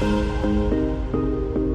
うん。